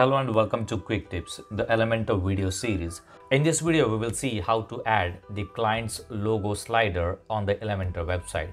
Hello and welcome to Quick Tips, the Elementor video series. In this video, we will see how to add the client's logo slider on the Elementor website.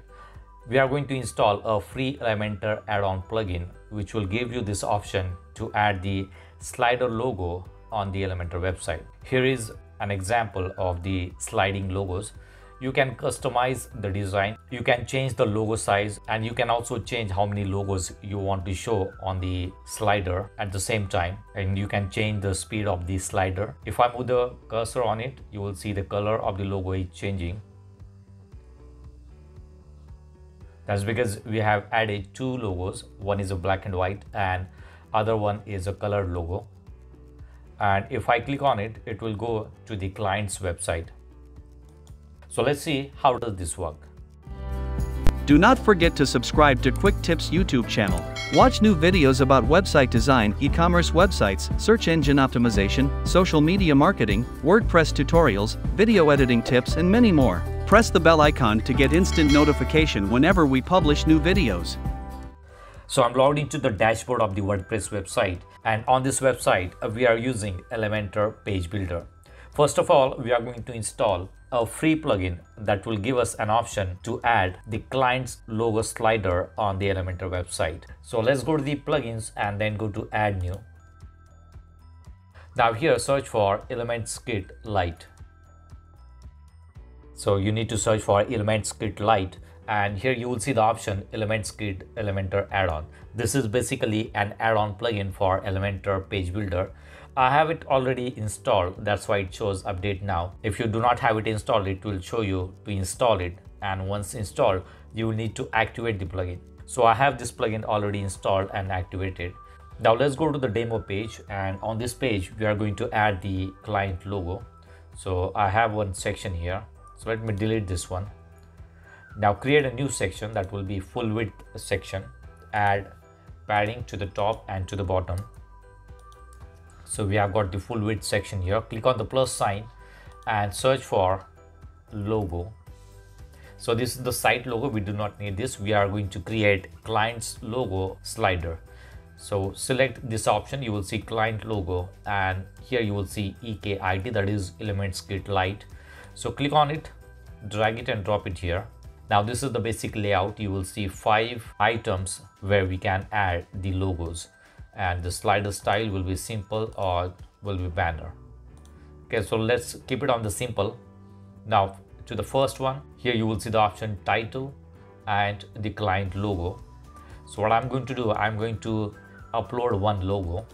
We are going to install a free Elementor add-on plugin which will give you this option to add the slider logo on the Elementor website. Here is an example of the sliding logos you can customize the design you can change the logo size and you can also change how many logos you want to show on the slider at the same time. And you can change the speed of the slider. If i move the cursor on it you will see the color of the logo is changing. That's because we have added two logos. One is a black and white and other one is a colored logo. And if i click on it it will go to the client's website so let's see how does this work. Do not forget to subscribe to Quick Tips YouTube channel. Watch new videos about website design, e-commerce websites, search engine optimization, social media marketing, WordPress tutorials, video editing tips and many more. Press the bell icon to get instant notification whenever we publish new videos. So I'm logged into the dashboard of the WordPress website and on this website uh, we are using Elementor Page Builder. First of all, we are going to install a free plugin that will give us an option to add the client's logo slider on the Elementor website. So let's go to the plugins and then go to add new. Now here search for Elements Kit Lite. So you need to search for Elements Kit Lite and here you will see the option Elements Kit Elementor add-on. This is basically an add-on plugin for Elementor Page Builder. I have it already installed. That's why it shows update now. If you do not have it installed it will show you to install it. And once installed you will need to activate the plugin. So I have this plugin already installed and activated. Now let's go to the demo page. And on this page we are going to add the client logo. So I have one section here. So let me delete this one now create a new section that will be full width section. Add padding to the top and to the bottom. So we have got the full width section here. Click on the plus sign and search for logo. So this is the site logo. We do not need this. We are going to create client's logo slider. So select this option. You will see client logo and here you will see EKIT that is elements kit lite so click on it drag it and drop it here now this is the basic layout. You will see five items where we can add the logos. And the slider style will be simple or will be banner. Okay so let's keep it on the simple. Now to the first one here you will see the option title and the client logo. So what i'm going to do i'm going to upload one logo.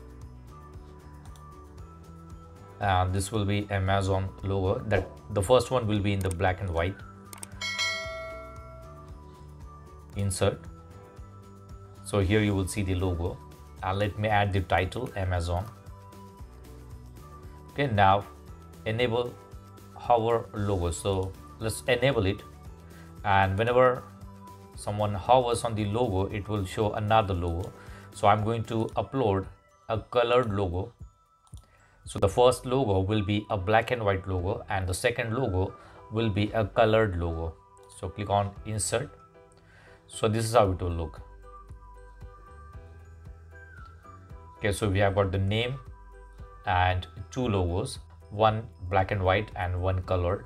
And this will be amazon logo. That the first one will be in the black and white insert. So here you will see the logo. And let me add the title Amazon. Okay now enable hover logo. So let's enable it. And whenever someone hovers on the logo it will show another logo. So I'm going to upload a colored logo. So the first logo will be a black and white logo and the second logo will be a colored logo. So click on insert so this is how it will look. Okay so we have got the name and two logos one black and white and one colored.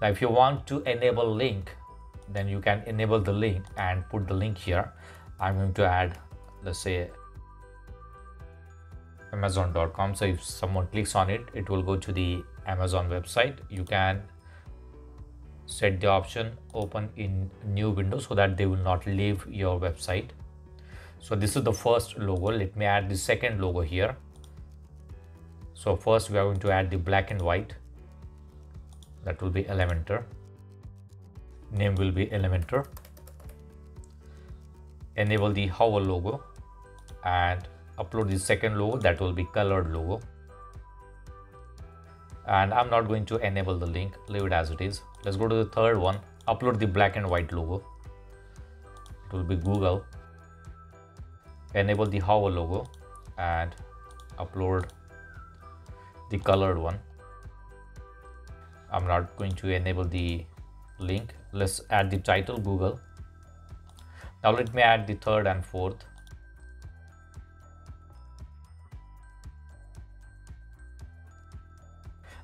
Now if you want to enable link then you can enable the link and put the link here. I'm going to add let's say amazon.com so if someone clicks on it it will go to the amazon website. You can set the option open in new window so that they will not leave your website. So this is the first logo. Let me add the second logo here. So first we are going to add the black and white. That will be elementor. Name will be elementor. Enable the hover logo and upload the second logo. That will be colored logo. And i'm not going to enable the link. Leave it as it is let's go to the third one. Upload the black and white logo. It will be google. Enable the hover logo and upload the colored one. I'm not going to enable the link. Let's add the title Google. Now let me add the third and fourth.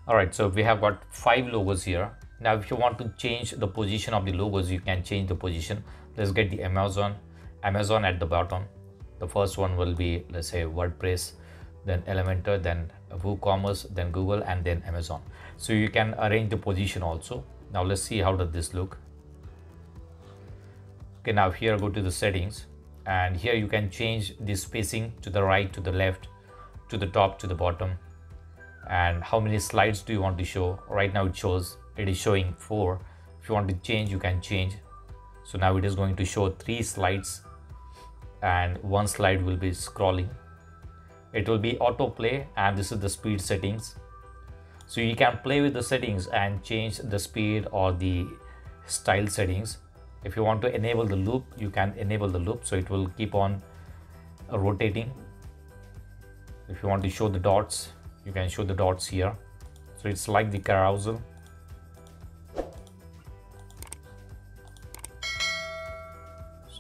All right so we have got five logos here now if you want to change the position of the logos you can change the position. Let's get the amazon. Amazon at the bottom. The first one will be let's say wordpress then elementor then woocommerce then google and then amazon. So you can arrange the position also. Now let's see how does this look. Okay now here go to the settings. And here you can change the spacing to the right to the left to the top to the bottom. And how many slides do you want to show? Right now it shows it is showing four. If you want to change you can change. So now it is going to show three slides and one slide will be scrolling. It will be autoplay and this is the speed settings. So you can play with the settings and change the speed or the style settings. If you want to enable the loop you can enable the loop. So it will keep on uh, rotating. If you want to show the dots you can show the dots here. So it's like the carousel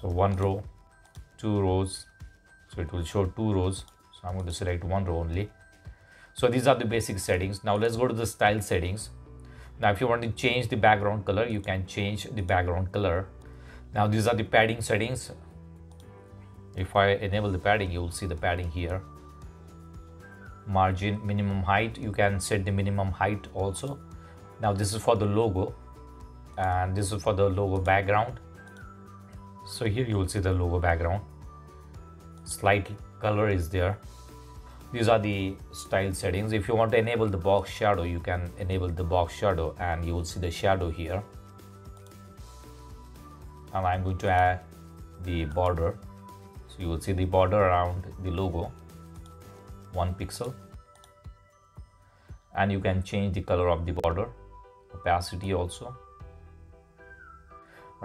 so one row two rows. So it will show two rows. So i'm going to select one row only. So these are the basic settings. Now let's go to the style settings. Now if you want to change the background color you can change the background color. Now these are the padding settings. If i enable the padding you will see the padding here. Margin minimum height. You can set the minimum height also. Now this is for the logo. And this is for the logo background so here you will see the logo background. Slight color is there. These are the style settings. If you want to enable the box shadow you can enable the box shadow and you will see the shadow here. And i'm going to add the border. So you will see the border around the logo. One pixel. And you can change the color of the border. Opacity also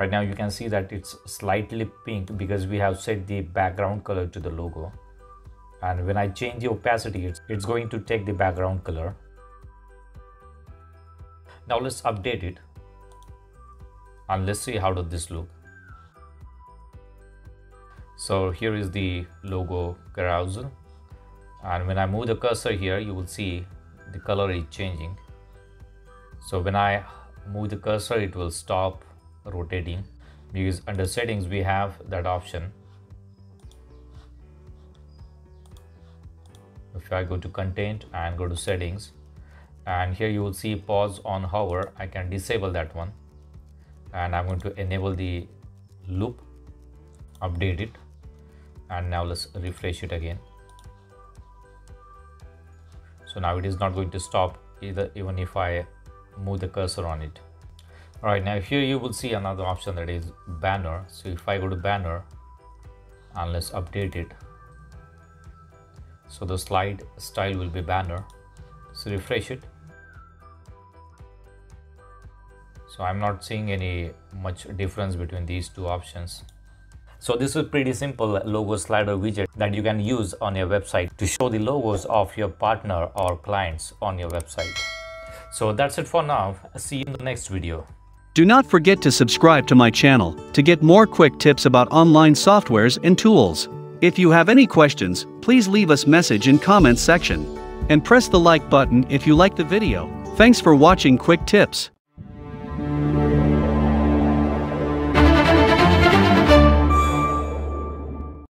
right now you can see that it's slightly pink because we have set the background color to the logo. And when I change the opacity it's, it's going to take the background color. Now let's update it and let's see how does this look. So here is the logo carousel. And when I move the cursor here you will see the color is changing. So when I move the cursor it will stop rotating. Because under settings we have that option. If I go to content and go to settings and here you will see pause on hover I can disable that one. And I'm going to enable the loop update it. And now let's refresh it again. So now it is not going to stop either even if I move the cursor on it all right now here you will see another option that is banner so if I go to banner and let's update it so the slide style will be banner so refresh it so I'm not seeing any much difference between these two options so this is pretty simple logo slider widget that you can use on your website to show the logos of your partner or clients on your website. So that's it for now. See you in the next video. Do not forget to subscribe to my channel to get more quick tips about online softwares and tools. If you have any questions, please leave us message in comments section. And press the like button if you like the video. Thanks for watching Quick Tips.